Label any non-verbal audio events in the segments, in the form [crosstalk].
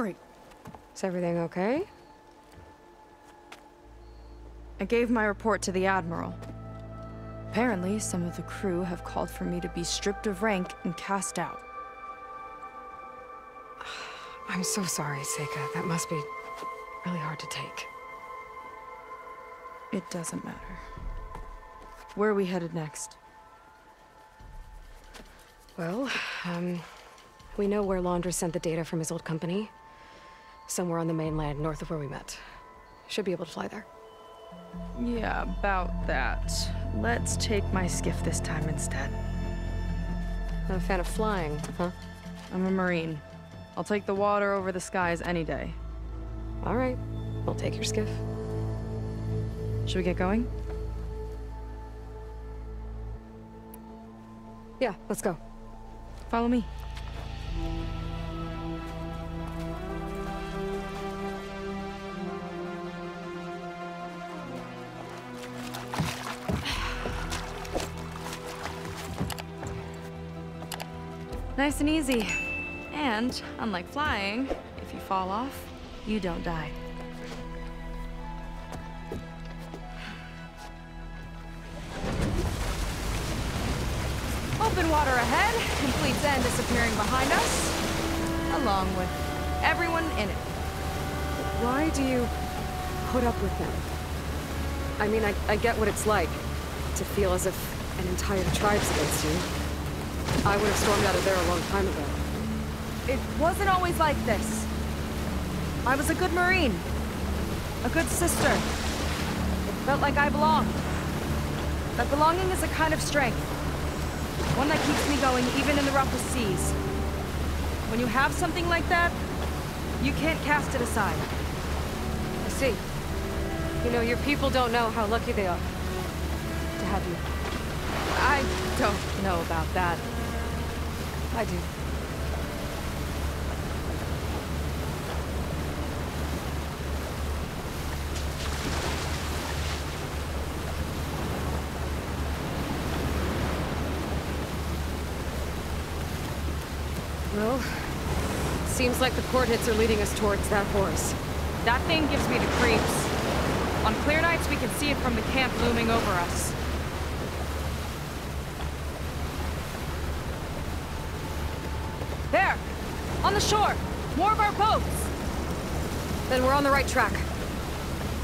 Great. Is everything okay? I gave my report to the Admiral. Apparently, some of the crew have called for me to be stripped of rank and cast out. [sighs] I'm so sorry, Seyka. That must be really hard to take. It doesn't matter. Where are we headed next? Well, um, we know where Londra sent the data from his old company. Somewhere on the mainland, north of where we met. Should be able to fly there. Yeah, about that. Let's take my skiff this time instead. Not a fan of flying, huh? I'm a Marine. I'll take the water over the skies any day. All right. We'll take your skiff. Should we get going? Yeah, let's go. Follow me. Nice and easy. And, unlike flying, if you fall off, you don't die. Open water ahead, complete End disappearing behind us, along with everyone in it. Why do you put up with them? I mean, I, I get what it's like to feel as if an entire tribe's against you. I would have stormed out of there a long time ago. It wasn't always like this. I was a good Marine. A good sister. It felt like I belonged. That belonging is a kind of strength. One that keeps me going even in the roughest seas. When you have something like that, you can't cast it aside. I see. You know, your people don't know how lucky they are to have you. I don't know about that. I do. Well, seems like the court hits are leading us towards that horse. That thing gives me the creeps. On clear nights, we can see it from the camp looming over us. There! On the shore! More of our boats! Then we're on the right track.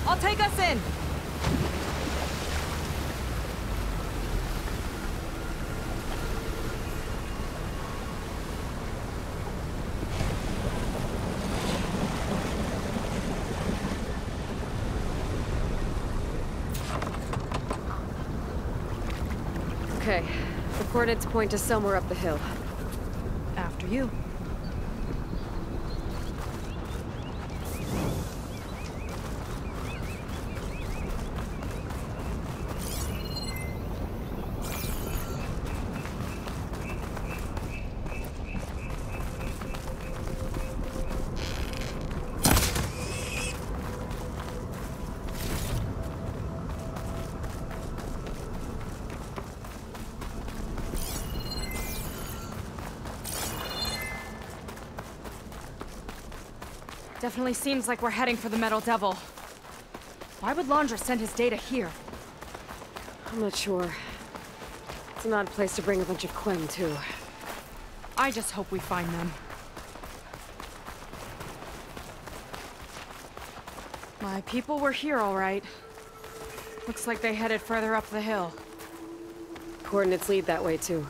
I'll take us in! Okay, the coordinates point to somewhere up the hill. After you. Definitely seems like we're heading for the Metal Devil. Why would Londra send his data here? I'm not sure. It's an odd place to bring a bunch of Quen, too. I just hope we find them. My people were here all right. Looks like they headed further up the hill. Coordinates lead that way, too.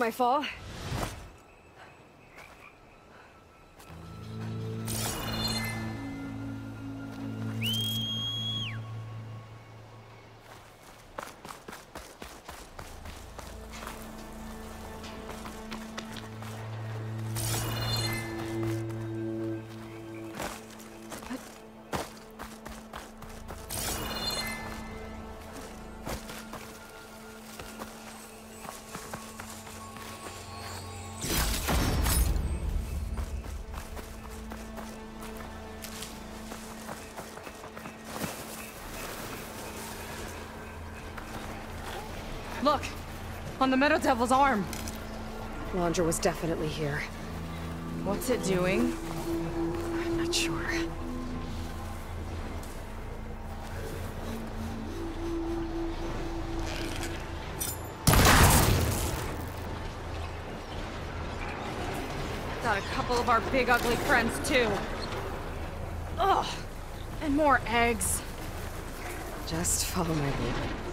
My fall. On the Metal Devil's arm! Londra was definitely here. What's it doing? I'm not sure. Got a couple of our big ugly friends, too. Ugh! And more eggs. Just follow my lead.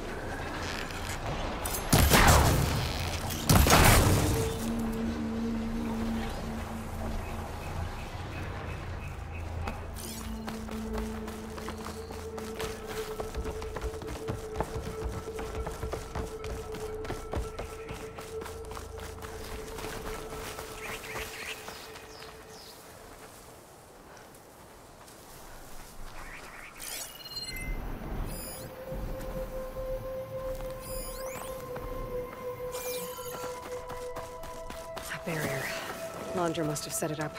Must have set it up.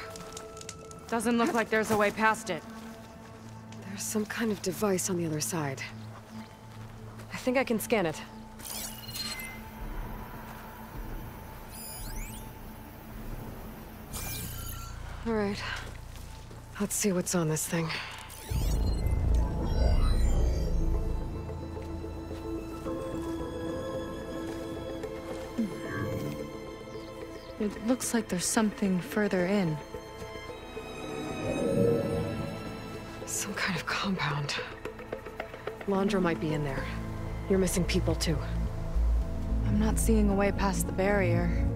Doesn't look like there's a way past it. There's some kind of device on the other side. I think I can scan it. All right. Let's see what's on this thing. It looks like there's something further in. Some kind of compound. Londra might be in there. You're missing people too. I'm not seeing a way past the barrier.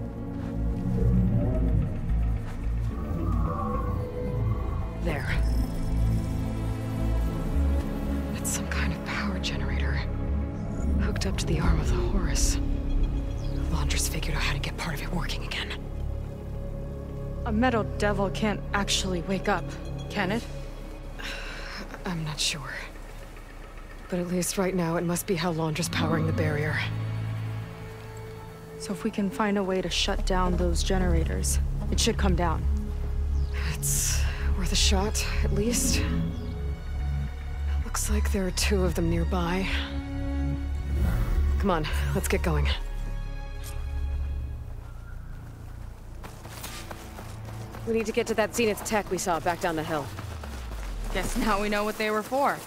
Devil can't actually wake up, can it? [sighs] I'm not sure. But at least right now, it must be how Londra's powering the barrier. So if we can find a way to shut down those generators, it should come down. It's worth a shot, at least. Looks like there are two of them nearby. Come on, let's get going. We need to get to that Zenith tech we saw back down the hill. Guess now we know what they were for.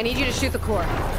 I need you to shoot the core.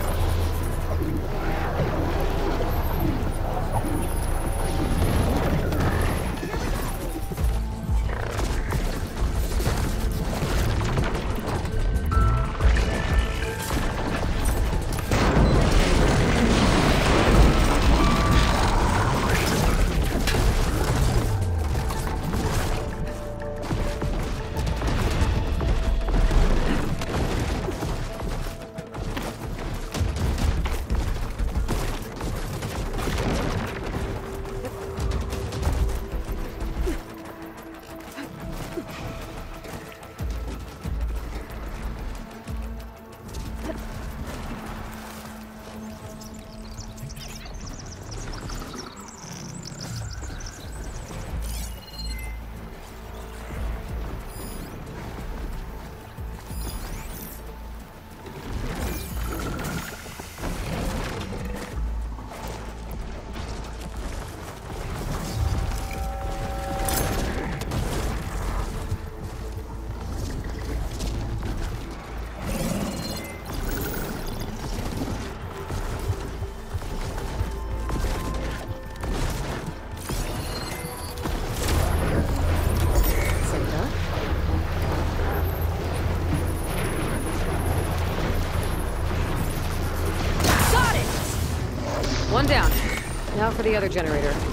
Now for the other generator.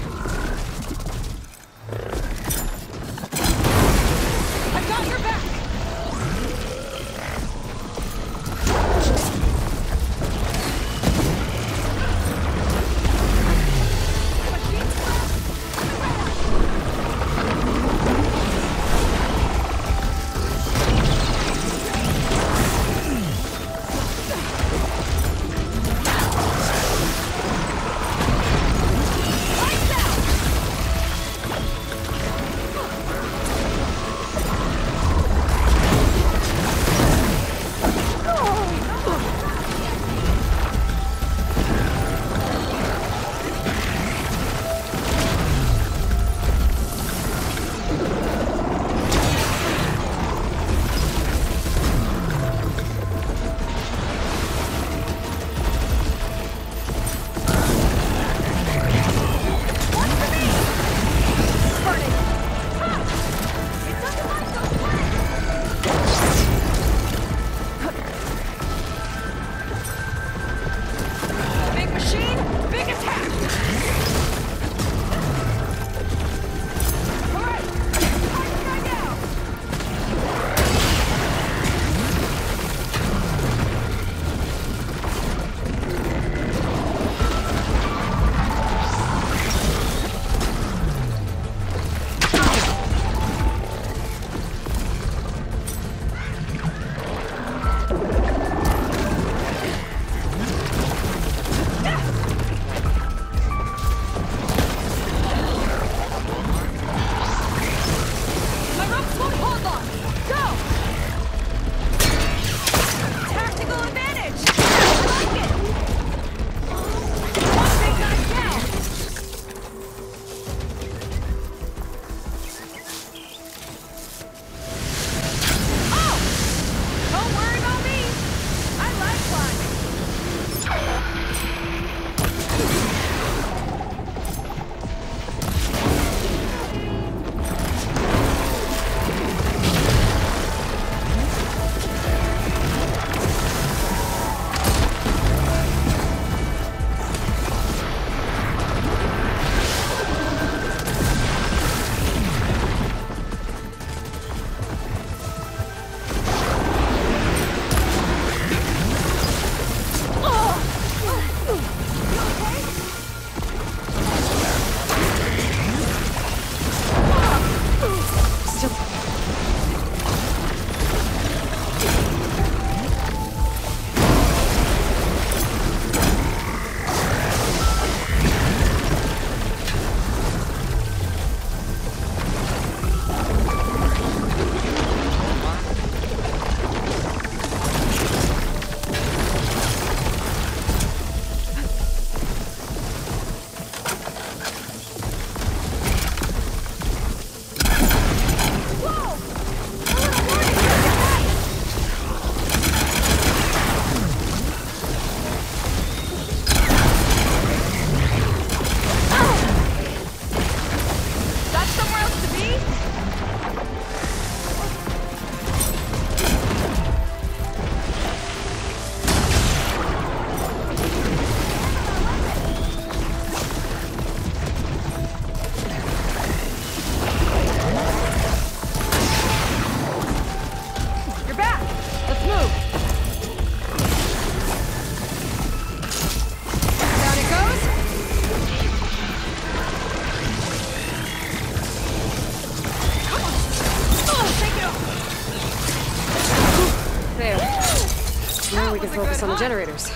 on the generators.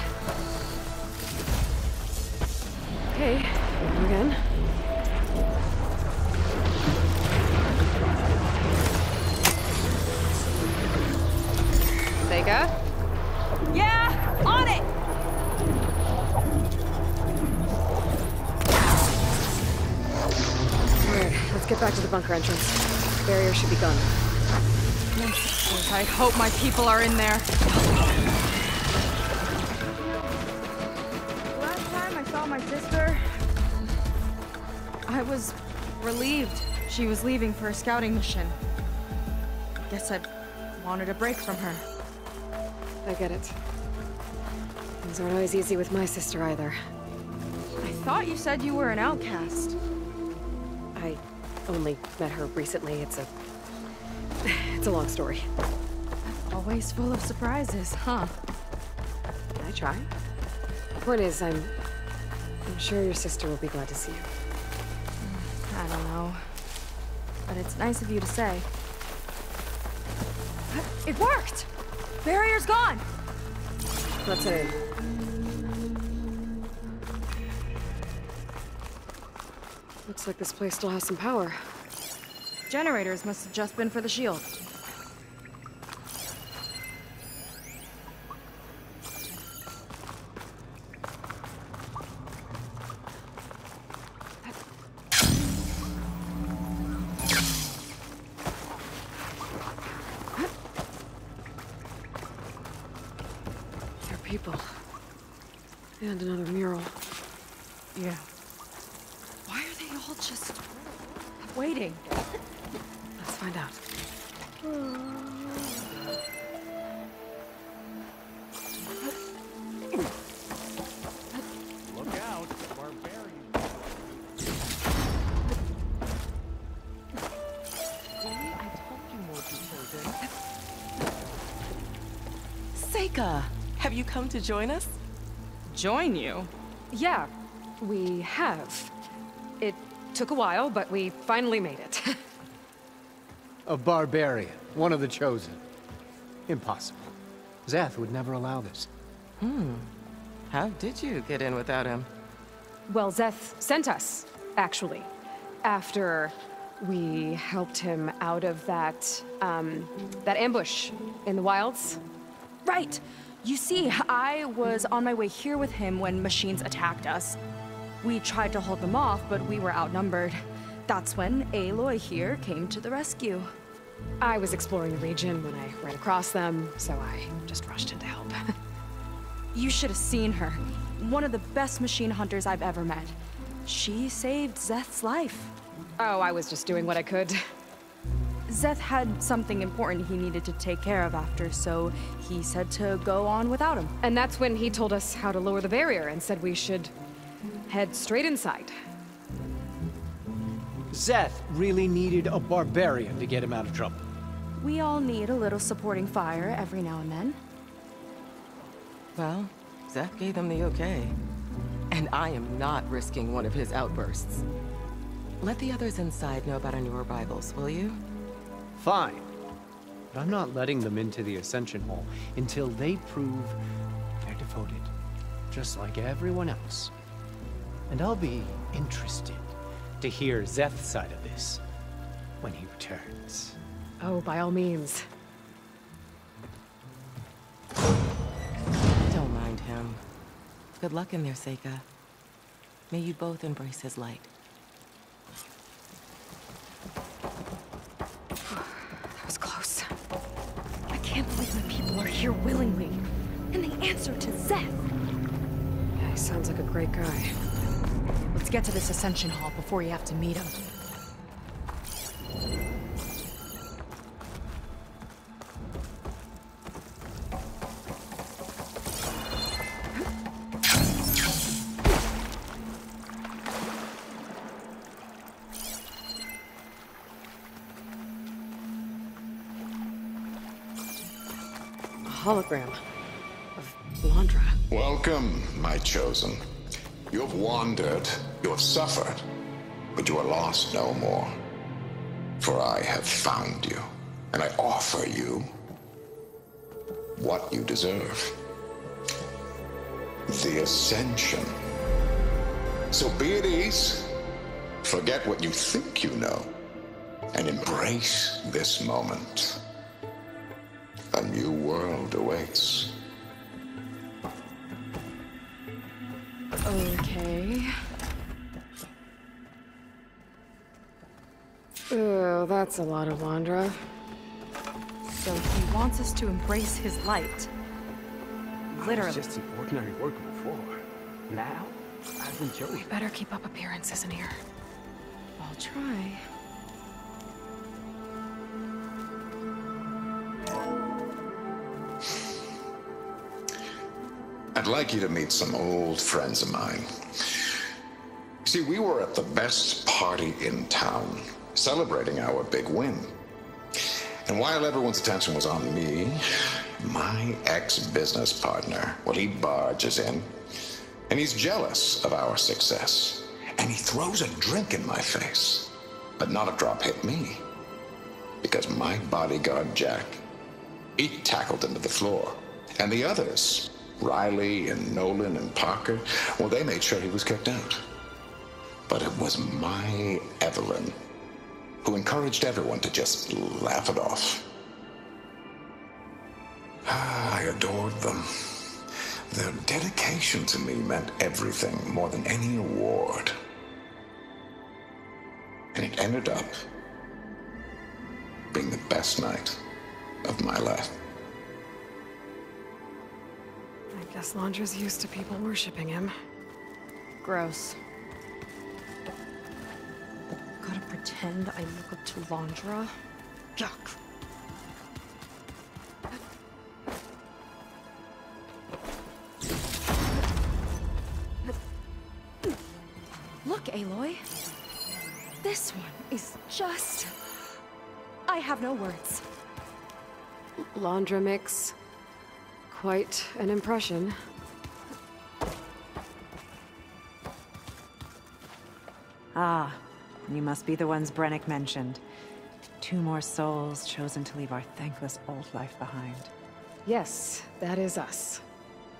Okay, again. Seyka? Yeah, on it! Alright, let's get back to the bunker entrance. The barrier should be gone. I hope my people are in there. She was leaving for a scouting mission. I Guess I wanted a break from her. I get it. Things aren't always easy with my sister either. I thought you said you were an outcast. I only met her recently. It's a... It's a long story. Always full of surprises, huh? Can I try? The point is, I'm... I'm sure your sister will be glad to see you. I don't know. But it's nice of you to say. It worked! Barrier's gone! Let's in. Looks like this place still has some power. Generators must have just been for the shield. To join us? Join you? Yeah, we have. It took a while, but we finally made it. [laughs] A barbarian, one of the chosen. Impossible. Zeth would never allow this. Hmm. How did you get in without him? well, Zeth sent us, actually. After we helped him out of that, um, that ambush in the wilds. Right! You see, I was on my way here with him when machines attacked us. We tried to hold them off, but we were outnumbered. That's when Aloy here came to the rescue. I was exploring the region when I ran across them, so I just rushed in to help. [laughs] You should have seen her. One of the best machine hunters I've ever met. She saved Zeth's life. oh, I was just doing what I could. Zeth had something important he needed to take care of after, so he said to go on without him. And that's when he told us how to lower the barrier and said we should head straight inside. Zeth really needed a barbarian to get him out of trouble. We all need a little supporting fire every now and then. Well, Zeth gave them the okay. And I am not risking one of his outbursts. Let the others inside know about our new arrivals, will you? Fine. But I'm not letting them into the Ascension Hall until they prove they're devoted. Just like everyone else. And I'll be interested to hear Zeth's side of this when he returns. Oh, by all means. Don't mind him. Good luck in there, Seyka. May you both embrace his light. Are here willingly. And they answer to Zeth. Yeah, he sounds like a great guy. Let's get to this Ascension Hall before you have to meet him. Hologram of Londra. Welcome, my chosen. You have wandered, you have suffered, but you are lost no more. For I have found you, and I offer you what you deserve the ascension. So be at ease, forget what you think you know, and embrace this moment. That's a lot of Londra. So he wants us to embrace his light. I was Literally. just an ordinary worker before. Now, I've enjoyed it. Better keep up appearances in here. I'll try. I'd like you to meet some old friends of mine. See, we were at the best party in town, celebrating our big win. And while everyone's attention was on me, my ex-business partner, well, he barges in, and he's jealous of our success. And he throws a drink in my face. But not a drop hit me. Because my bodyguard, Jack, he tackled him to the floor. And the others, Riley and Nolan and Parker, well, they made sure he was kicked out. But it was my Evelyn who encouraged everyone to just laugh it off. Ah, I adored them. Their dedication to me meant everything more than any award. And it ended up being the best night of my life. I guess Londra's used to people worshipping him. Gross. Pretend I look up to Londra. Yuck. Look, Aloy. This one is just... I have no words. Londra makes quite an impression. Ah, you must be the ones Brennick mentioned. Two more souls chosen to leave our thankless old life behind. Yes, that is us.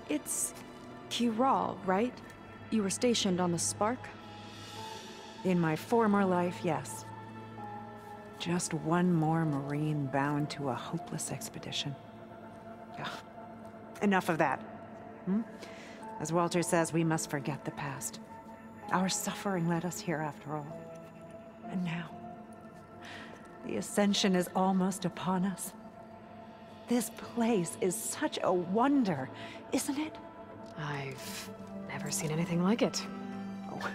It's... Kiral, right? You were stationed on the Spark? In my former life, yes. Just one more Marine bound to a hopeless expedition. Ugh. Enough of that. Hmm? As Walter says, we must forget the past. Our suffering led us here after all. And now, the Ascension is almost upon us. This place is such a wonder, isn't it? I've never seen anything like it. Oh,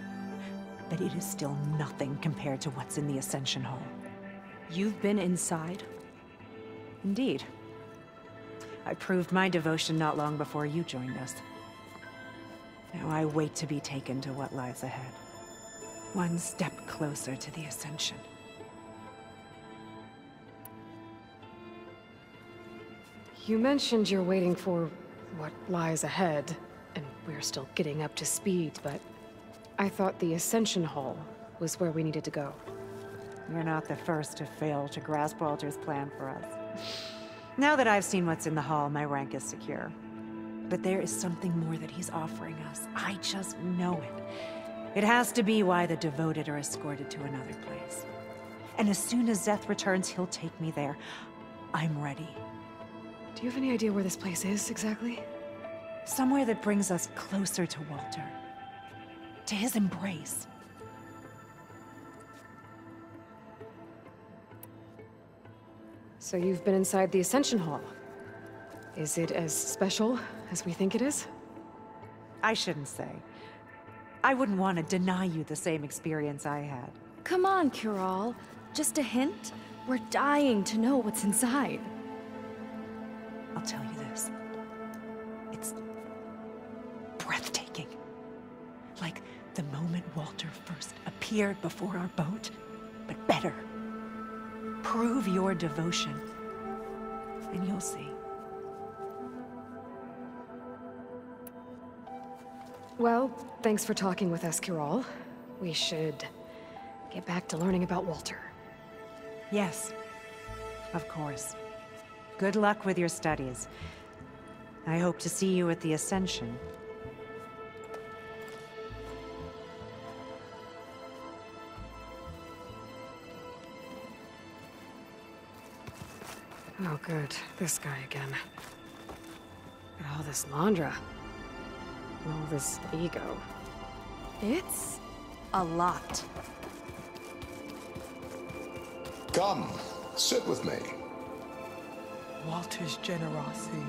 but it is still nothing compared to what's in the Ascension Hall. You've been inside? Indeed. I proved my devotion not long before you joined us. Now I wait to be taken to what lies ahead. One step closer to the Ascension. You mentioned you're waiting for what lies ahead, and we're still getting up to speed, but I thought the Ascension Hall was where we needed to go. You're not the first to fail to grasp Walter's plan for us. Now that I've seen what's in the hall, my rank is secure. But there is something more that he's offering us. I just know it. It has to be why the devoted are escorted to another place. And as soon as Zeth returns, he'll take me there. I'm ready. Do you have any idea where this place is, exactly? Somewhere that brings us closer to Walter. To his embrace. So you've been inside the Ascension Hall. Is it as special as we think it is? I shouldn't say. I wouldn't want to deny you the same experience I had. Come on, Kiral. Just a hint? We're dying to know what's inside. I'll tell you this. It's breathtaking. Like the moment Walter first appeared before our boat, but better. Prove your devotion, and you'll see. Well, thanks for talking with us, Kiral. We should get back to learning about Walter. Yes, of course. Good luck with your studies. I hope to see you at the Ascension. Oh, good. This guy again. And all this Londra. All this ego. It's... a lot. Come, sit with me. Walter's generosity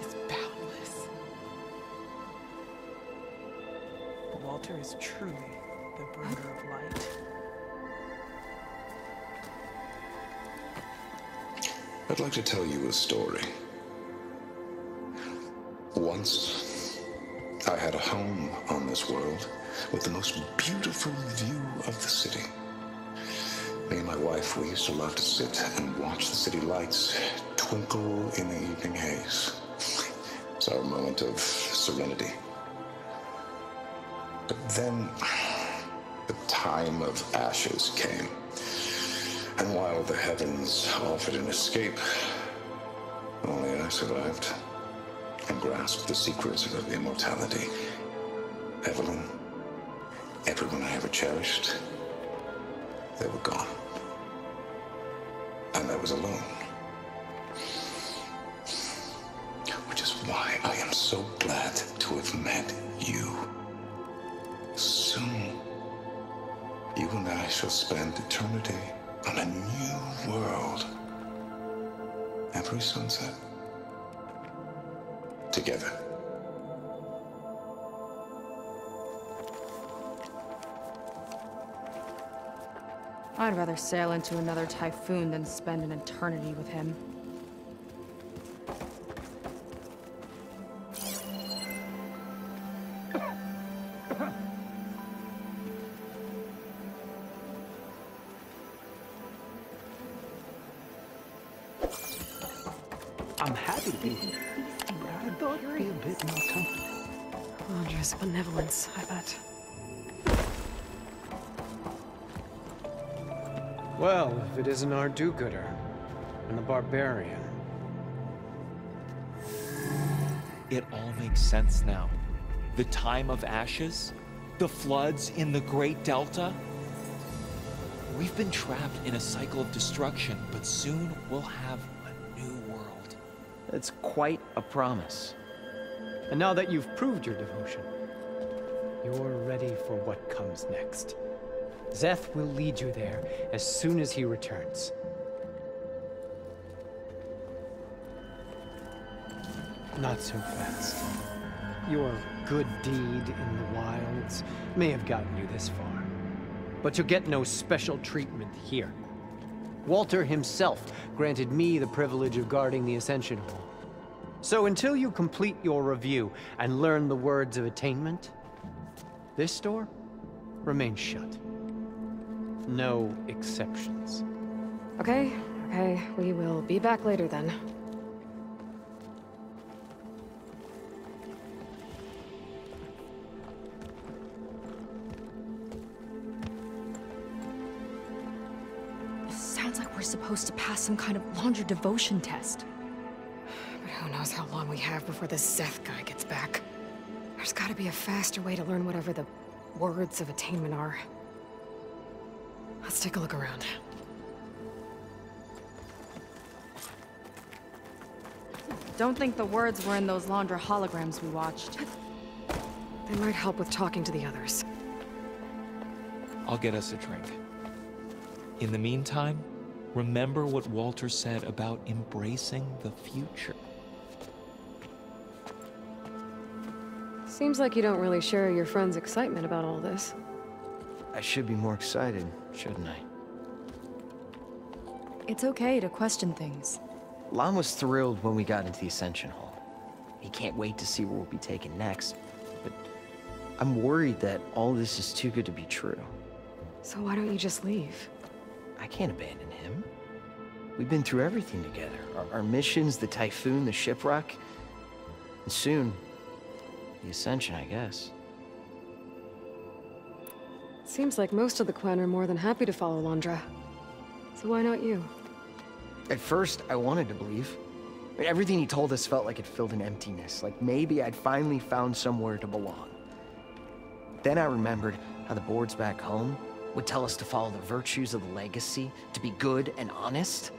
is boundless. Walter is truly the bringer of light. I'd like to tell you a story. Once, I had a home on this world, with the most beautiful view of the city. Me and my wife, we used to love to sit and watch the city lights twinkle in the evening haze. It's our moment of serenity. But then the time of ashes came. And while the heavens offered an escape, only I survived and grasped the secrets of immortality. Evelyn, everyone I ever cherished, they were gone. And I was alone. Which is why I am so glad to have met you. Soon, you and I shall spend eternity on a new world. Every sunset. Together. I'd rather sail into another typhoon than spend an eternity with him. I'm happy to be here. I be a bit more comfortable. Londra's benevolence, I bet. Well, if it isn't our do-gooder and the barbarian. It all makes sense now. The time of ashes, the floods in the Great Delta. We've been trapped in a cycle of destruction, but soon we'll have a new world. That's quite a promise. And now that you've proved your devotion, you're ready for what comes next. Zeth will lead you there as soon as he returns. Not so fast. Your good deed in the wilds may have gotten you this far, but you'll get no special treatment here. Walter himself granted me the privilege of guarding the Ascension Hall. So until you complete your review and learn the words of attainment, this door remains shut. No exceptions. Okay, okay, we will be back later then. It sounds like we're supposed to pass some kind of Londra devotion test. But who knows how long we have before this Zeth guy gets back. There's gotta be a faster way to learn whatever the words of attainment are. Let's take a look around. Don't think the words were in those Londra holograms we watched. They might help with talking to the others. I'll get us a drink. In the meantime, remember what Walter said about embracing the future. Seems like you don't really share your friend's excitement about all this. I should be more excited, shouldn't I? It's okay to question things. Lon was thrilled when we got into the Ascension Hall. He can't wait to see where we'll be taken next, but I'm worried that all this is too good to be true. So why don't you just leave? I can't abandon him. We've been through everything together. Our, our missions, the Typhoon, the shipwreck. And soon, the Ascension, I guess. Seems like most of the clan are more than happy to follow Londra. So why not you? At first, I wanted to believe. I mean, everything he told us felt like it filled an emptiness, like maybe I'd finally found somewhere to belong. Then I remembered how the boards back home would tell us to follow the virtues of the legacy, to be good and honest.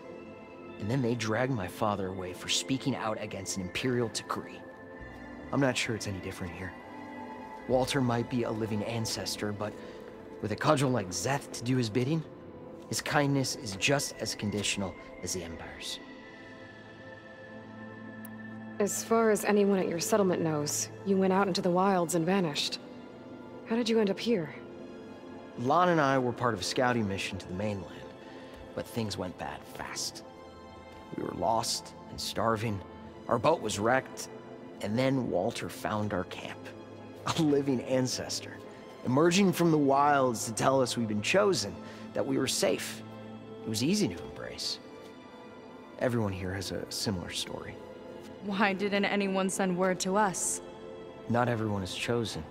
And then they dragged my father away for speaking out against an imperial decree. I'm not sure it's any different here. Walter might be a living ancestor, but with a cudgel like Zeth to do his bidding, his kindness is just as conditional as the Empire's. As far as anyone at your settlement knows, you went out into the wilds and vanished. How did you end up here? Lon and I were part of a scouting mission to the mainland, but things went bad fast. We were lost and starving, our boat was wrecked, and then Walter found our camp. A living ancestor. emerging from the wilds to tell us we'd been chosen, that we were safe. It was easy to embrace. Everyone here has a similar story. Why didn't anyone send word to us? Not everyone is chosen.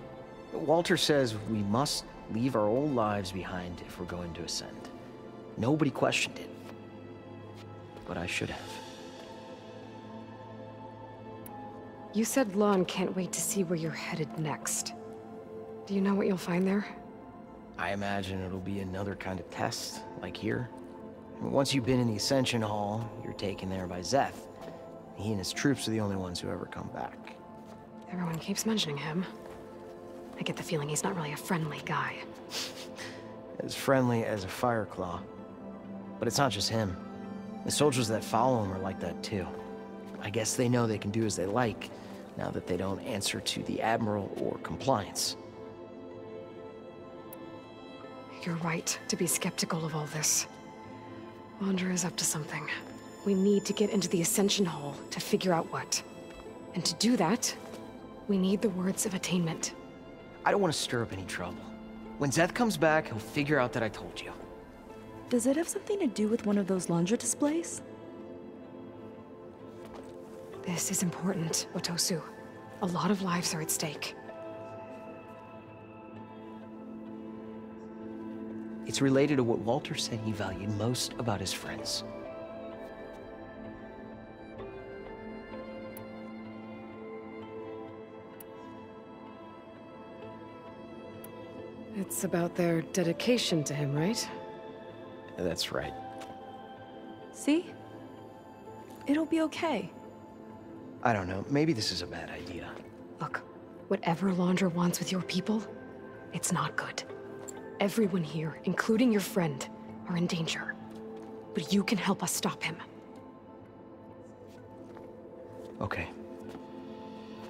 Walter says we must leave our old lives behind if we're going to ascend. Nobody questioned it. But I should have. You said Lon can't wait to see where you're headed next. Do you know what you'll find there? I imagine it'll be another kind of test, like here. Once you've been in the Ascension Hall, you're taken there by Zeth. He and his troops are the only ones who ever come back. Everyone keeps mentioning him. I get the feeling he's not really a friendly guy. [laughs] As friendly as a Fireclaw. But it's not just him. The soldiers that follow him are like that too. I guess they know they can do as they like, now that they don't answer to the Admiral or Compliance. You're right to be skeptical of all this. Wander is up to something. We need to get into the Ascension Hall to figure out what. And to do that, we need the words of attainment. I don't want to stir up any trouble. When Zeth comes back, he'll figure out that I told you. Does it have something to do with one of those Londra displays? This is important, Otosu. A lot of lives are at stake. It's related to what Walter said he valued most about his friends. It's about their dedication to him, right? That's right. See? It'll be okay. I don't know, maybe this is a bad idea. Look, whatever Londra wants with your people, it's not good. Everyone here, including your friend, are in danger. But you can help us stop him. Okay.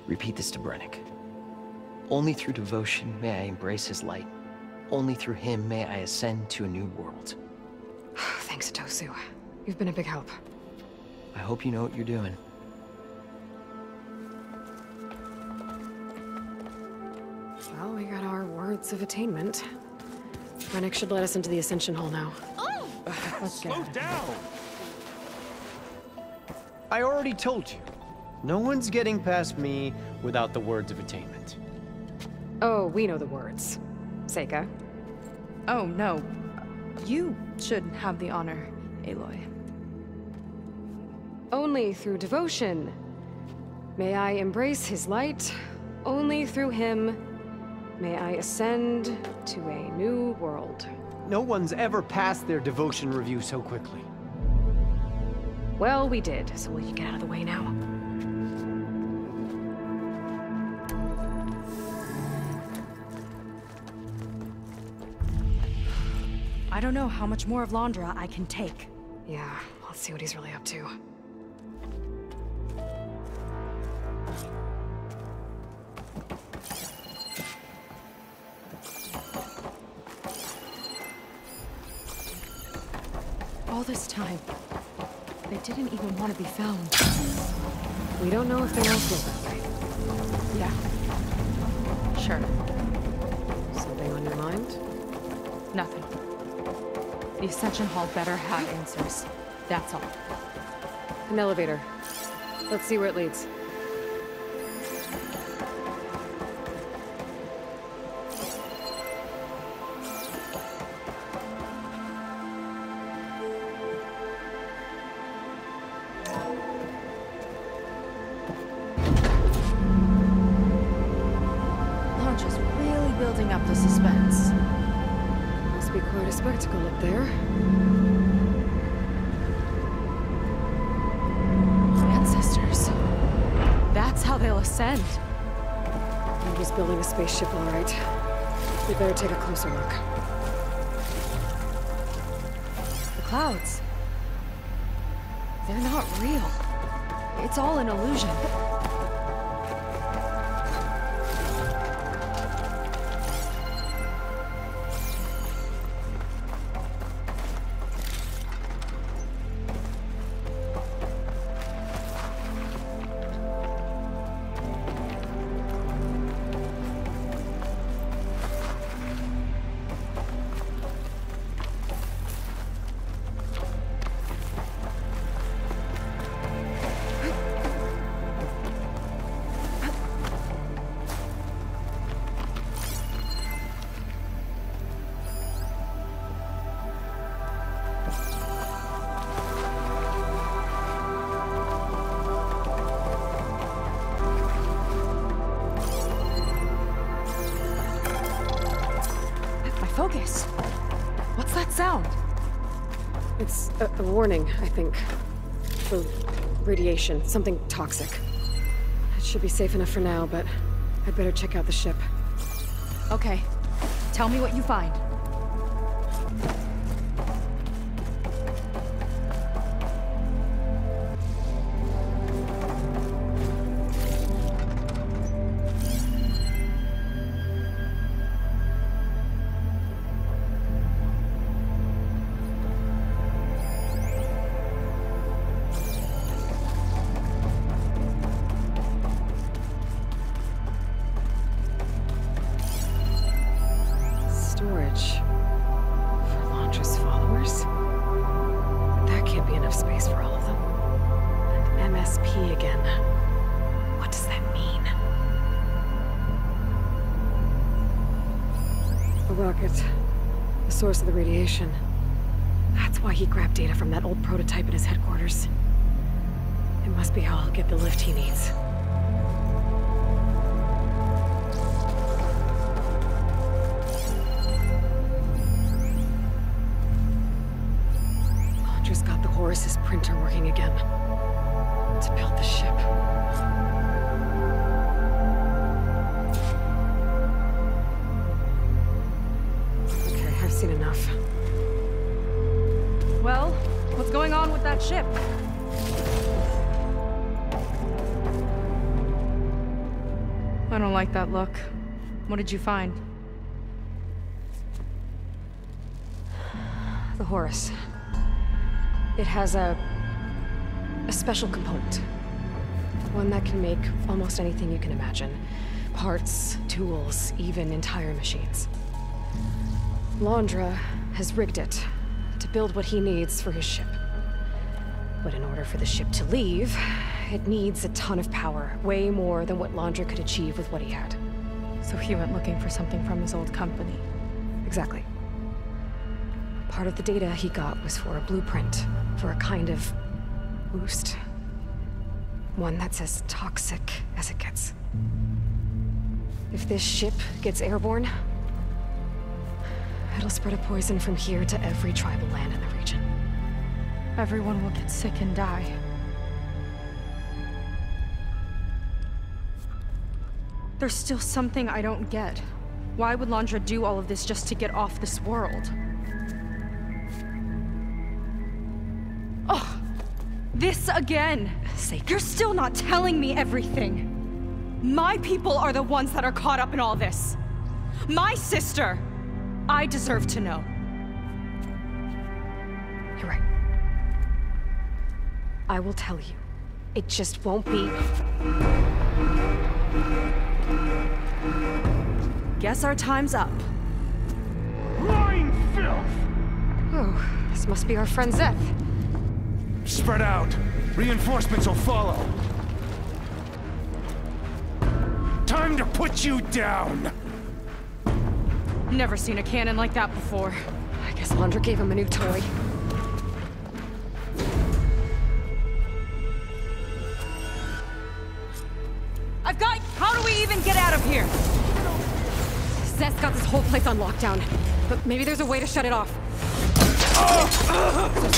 Repeat this to Brennick. Only through devotion may I embrace his light. Only through him may I ascend to a new world. [sighs] Thanks, Tosu. You've been a big help. I hope you know what you're doing. Our of attainment. Brennick should let us into the Ascension Hall now. Oh! Let's Slow go. down! I already told you. No one's getting past me without the words of attainment. Oh, we know the words. Seyka. Oh, no. You should have the honor, Aloy. Only through devotion. May I embrace his light. Only through him may I ascend to a new world. No one's ever passed their devotion review so quickly. Well, we did, so will you get out of the way now? I don't know how much more of Londra I can take. Yeah, let's see what he's really up to. Want to be found. We don't know if they all feel that way. Yeah. Sure. Something on your mind? Nothing. The Ascension Hall better have answers. That's all. An elevator. Let's see where it leads. Clouds. They're not real. It's all an illusion. Warning, I think. For radiation, something toxic. It should be safe enough for now, but I'd better check out the ship. Okay. Tell me what you find. Did you find? The Horus. It has a... a special component. One that can make almost anything you can imagine. Parts, tools, even entire machines. Londra has rigged it to build what he needs for his ship. But in order for the ship to leave, it needs a ton of power, way more than what Londra could achieve with what he had. So he went looking for something from his old company. Exactly. Part of the data he got was for a blueprint, for a kind of boost. One that's as toxic as it gets. If this ship gets airborne, it'll spread a poison from here to every tribal land in the region. Everyone will get sick and die. There's still something I don't get. Why would Londra do all of this just to get off this world? Oh, this again! Sake. You're still not telling me everything. My people are the ones that are caught up in all this. My sister! I deserve to know. You're right. I will tell you. It just won't be. Guess our time's up. Lying filth! Oh, this must be our friend Zeth. Spread out. Reinforcements will follow. Time to put you down! Never seen a cannon like that before. I guess Londra gave him a new toy. Out of here? Zeth's got this whole place on lockdown. But maybe there's a way to shut it off. So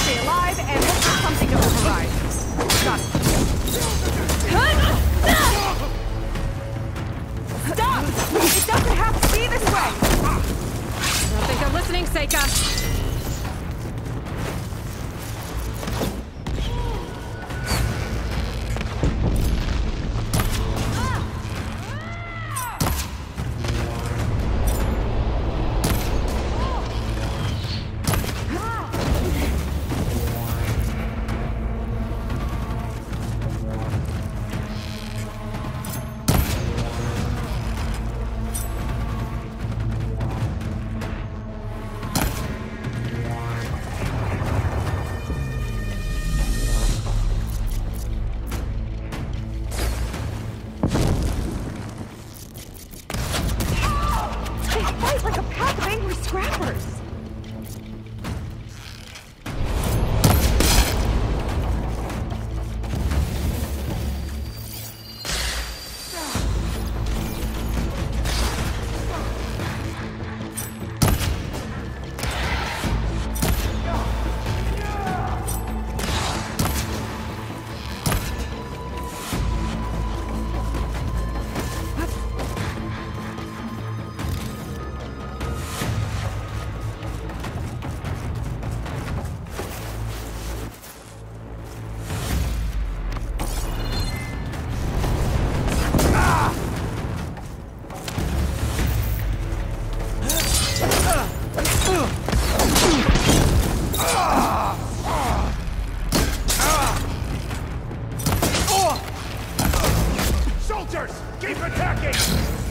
Attacking!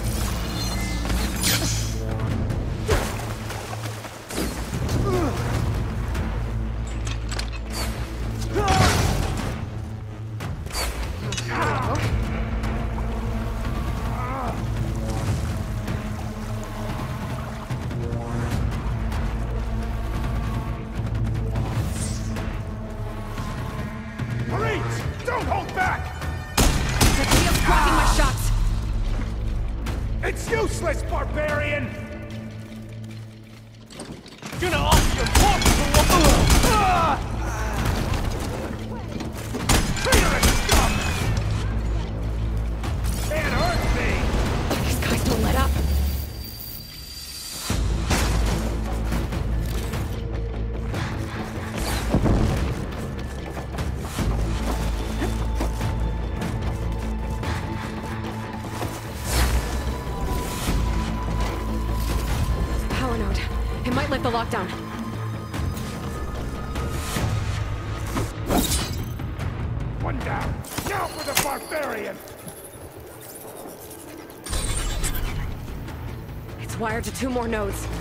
two more nodes.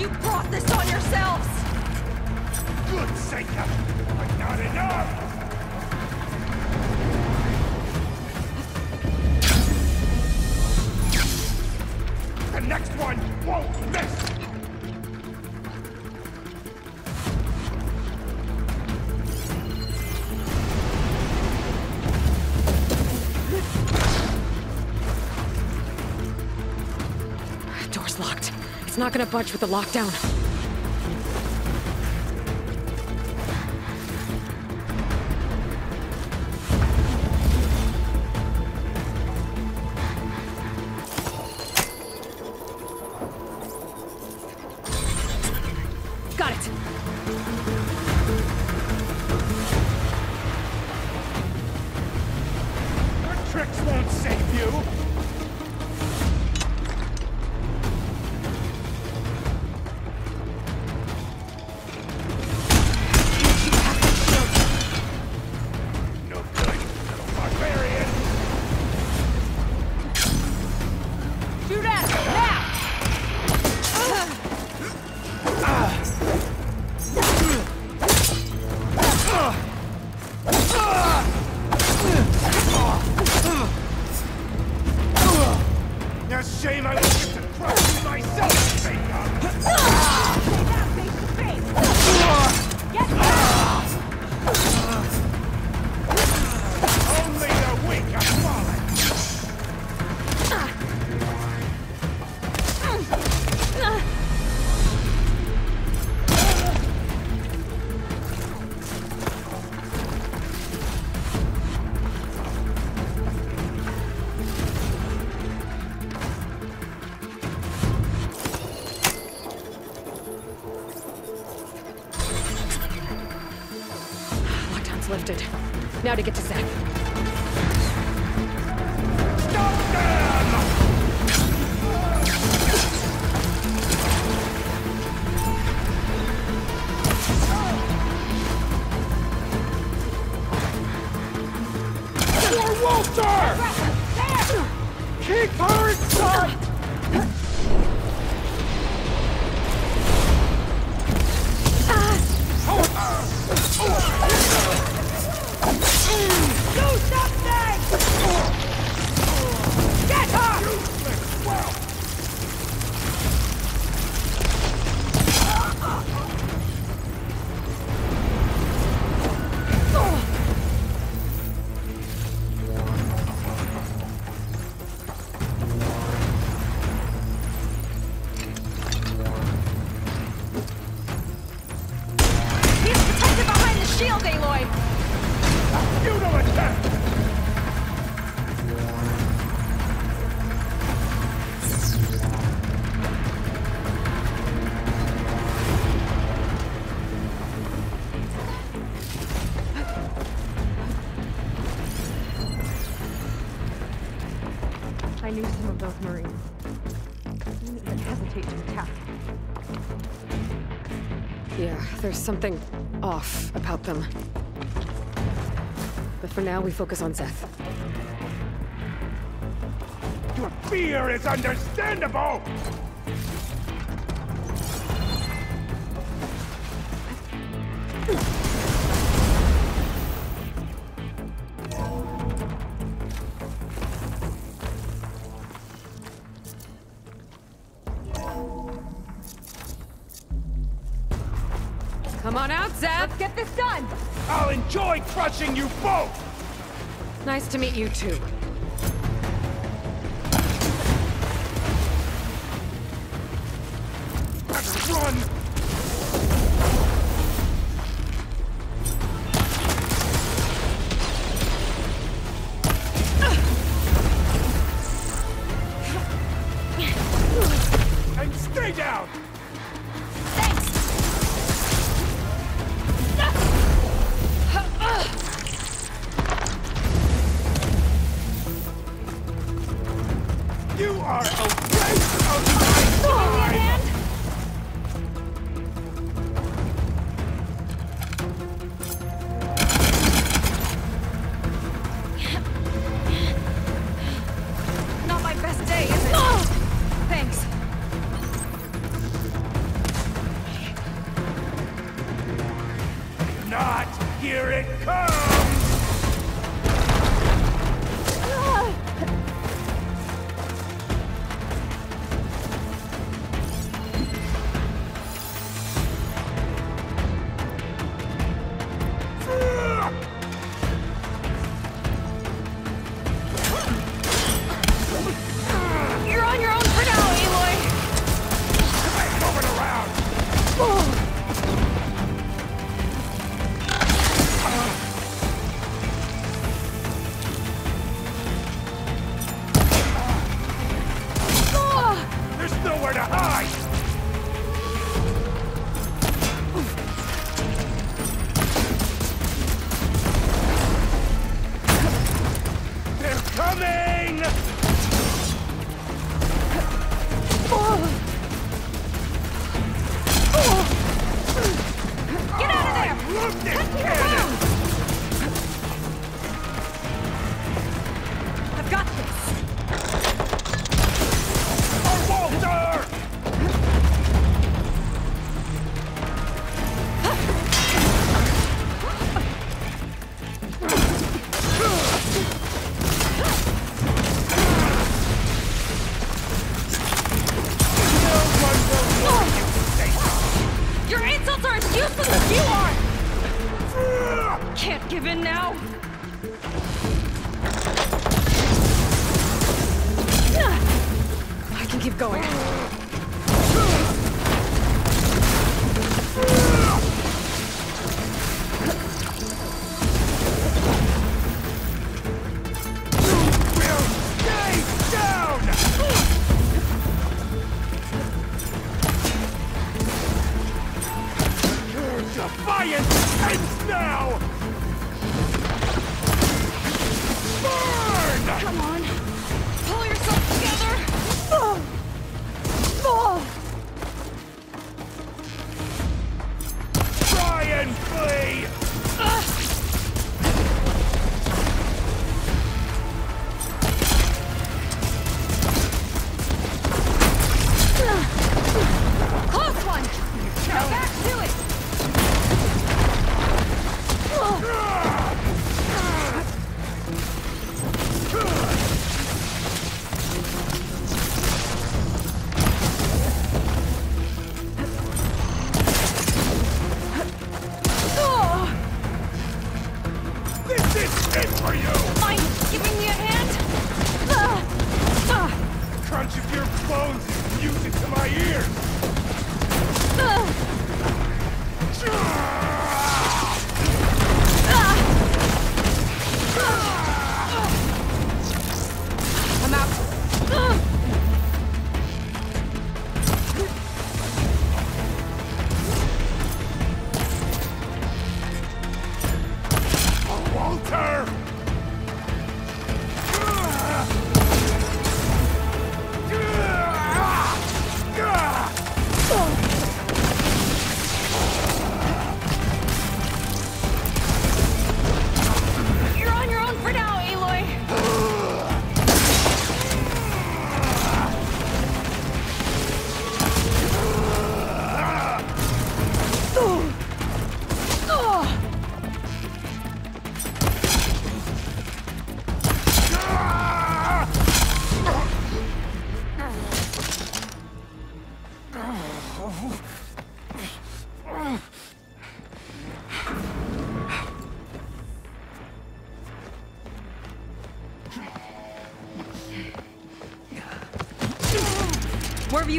You brought this on yourselves! Good sake, but not enough! The next one won't miss! not gonna budge with the lockdown. now to get to Zach. something off about them. But for now, we focus on Zeth. Your fear is understandable! enjoy crushing you both! Nice to meet you too.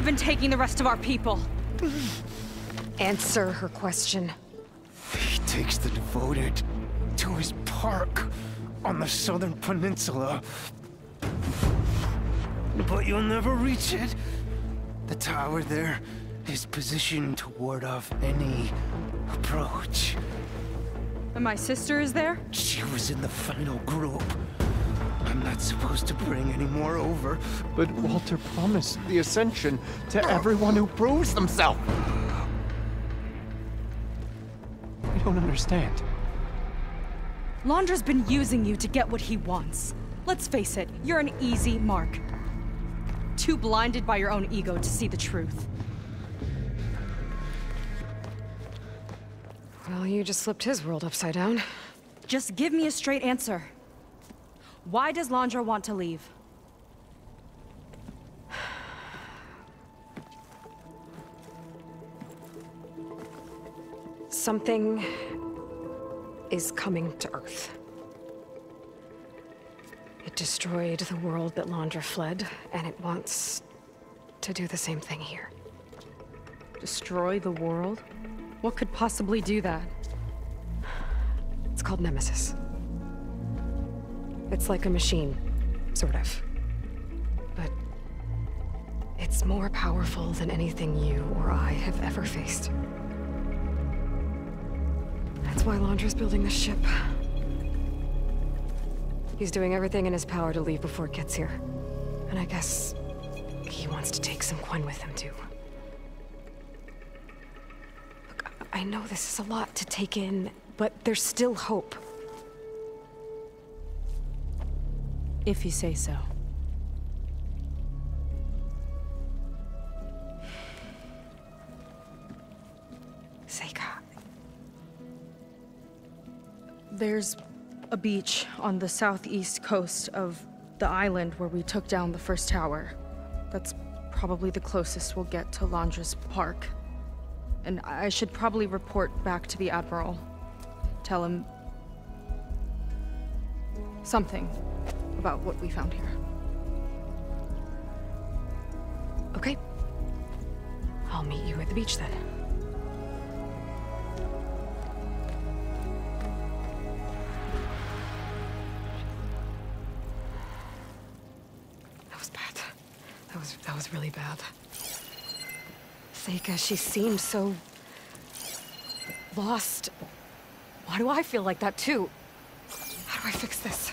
You been taking the rest of our people? Answer her question. He takes the devoted to his park on the southern peninsula. But you'll never reach it. The tower there is positioned to ward off any approach. And my sister is there? She was in the final group. I'm not supposed to bring any more over. But Walter promised the Ascension to everyone who proves themselves. I don't understand. Londra's been using you to get what he wants. Let's face it, you're an easy mark. Too blinded by your own ego to see the truth. Well, you just flipped his world upside down. Just give me a straight answer. Why does Londra want to leave? [sighs] Something is coming to Earth. It destroyed the world that Londra fled, and it wants to do the same thing here. Destroy the world? What could possibly do that? It's called Nemesis. It's like a machine, sort of. But it's more powerful than anything you or I have ever faced. That's why Londra's building this ship. He's doing everything in his power to leave before it gets here. And I guess he wants to take some Quen with him, too. Look, I know this is a lot to take in, but there's still hope. If you say so. Seyka. There's a beach on the southeast coast of the island where we took down the first tower. That's probably the closest we'll get to Londra's park. And I should probably report back to the Admiral. Tell him... something about what we found here. Okay. I'll meet you at the beach then. That was bad. That was that was really bad. Seyka, she seemed so lost. Why do I feel like that too? How do I fix this?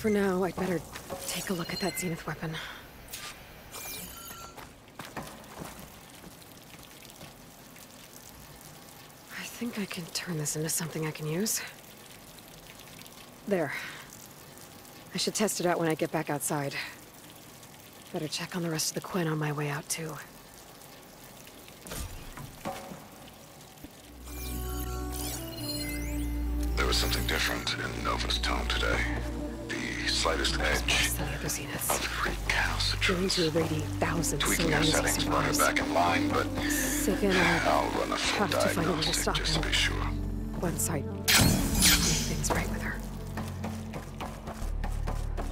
For now, I'd better take a look at that Zenith weapon. I think I can turn this into something I can use. There. I should test it out when I get back outside. Better check on the rest of the Quen on my way out, too. There was something different in Nova's tone today. The slightest edge Study of the Zeniths. of recalcitrance. Willing to thousands Tweaking our settings system brought her back in line, but Seyka and I I'll run a full have to find a way to stop just to be sure. Once I make things right with her.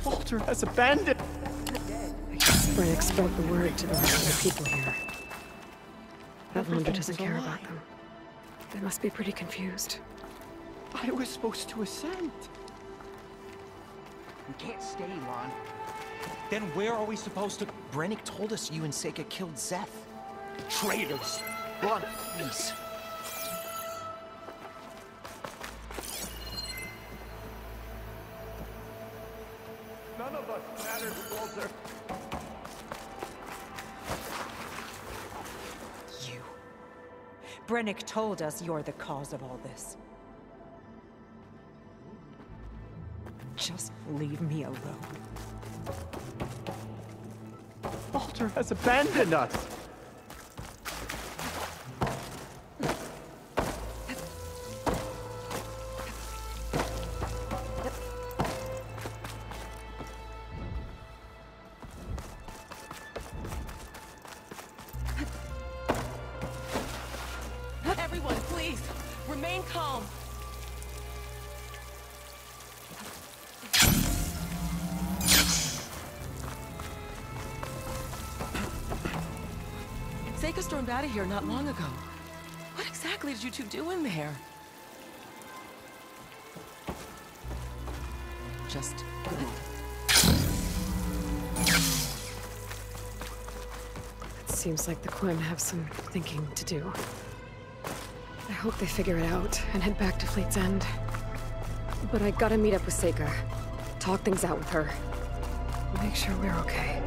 Walter has abandoned. I guess Brennick spread the word to the rest of the people here. That Londra doesn't care about them. They must be pretty confused. I was supposed to ascend. We can't stay, Lon. Then where are we supposed to... Brennick told us you and Seyka killed Zeth. Traitors! Lon, please. None of us matters, Walter. You. Brennick told us you're the cause of all this. Leave me alone. Walter has abandoned us. Here not long ago. What exactly did you two do in there? Just It Seems like the Quen have some thinking to do. I hope they figure it out and head back to Fleet's End. But I gotta meet up with Seyka. Talk things out with her. Make sure we're okay.